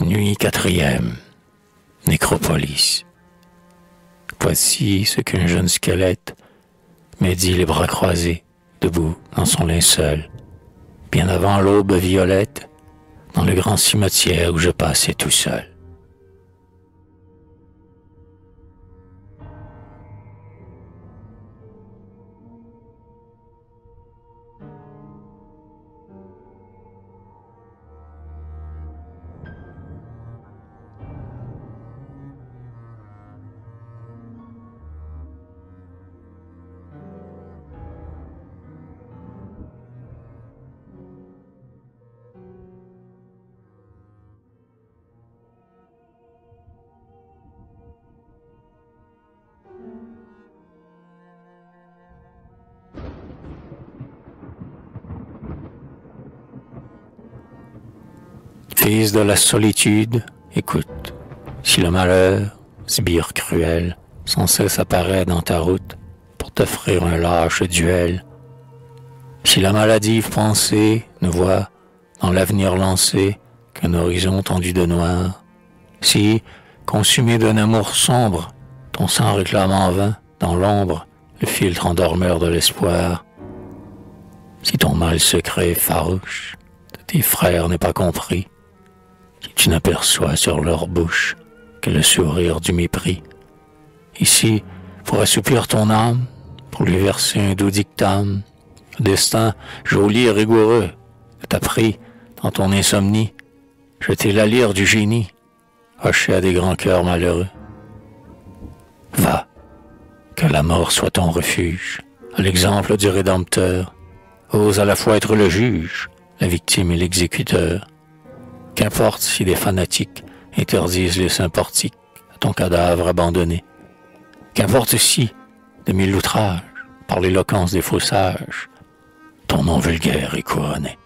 Nuit quatrième. Nécropolis. Voici ce qu'un jeune squelette me dit les bras croisés, debout dans son linceul, bien avant l'aube violette, dans le grand cimetière où je passais tout seul. De la solitude, écoute, si le malheur, sbire cruel, sans cesse apparaît dans ta route pour t'offrir un lâche duel, si la maladive pensée ne voit dans l'avenir lancé qu'un horizon tendu de noir, si, consumé d'un amour sombre, ton sang réclame en vain, dans l'ombre, le filtre endormeur de l'espoir, si ton mal secret farouche de tes frères n'est pas compris, tu n'aperçois sur leur bouche que le sourire du mépris. Ici, pour assouplir ton âme, pour lui verser un doux dictame, le destin joli et rigoureux t'a pris dans ton insomnie, jeter la lyre du génie, hoché à des grands cœurs malheureux. Va, que la mort soit ton refuge, à l'exemple du Rédempteur, ose à la fois être le juge, la victime et l'exécuteur. Qu'importe si des fanatiques interdisent les saints portiques à ton cadavre abandonné. Qu'importe si, de mille outrages, par l'éloquence des faux sages, ton nom vulgaire est couronné.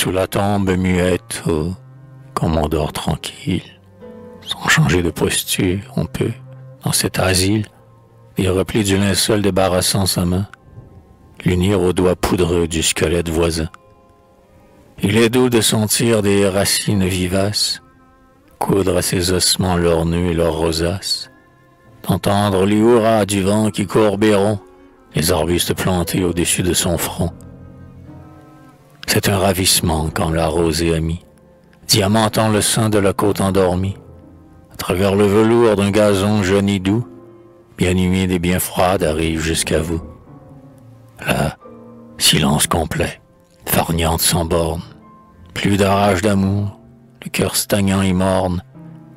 Sous la tombe muette, oh, comme on dort tranquille, sans changer de posture, on peut, dans cet asile, les replis du linceul débarrassant sa main, l'unir aux doigts poudreux du squelette voisin. Il est doux de sentir des racines vivaces coudre à ses ossements leurs nœuds et leurs rosaces, d'entendre les hurrahs du vent qui courberont les arbustes plantés au-dessus de son front. C'est un ravissement quand la rosée a mis, diamantant le sein de la côte endormie, à travers le velours d'un gazon jaune et doux, bien humide et bien froide arrive jusqu'à vous. Là, silence complet, farniante sans borne, plus d'arrache d'amour, le cœur stagnant et morne,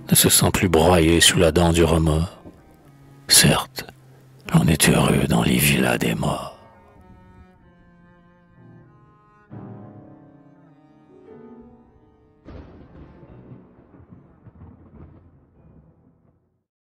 ne se sent plus broyé sous la dent du remords. Certes, l'on est heureux dans les villas des morts.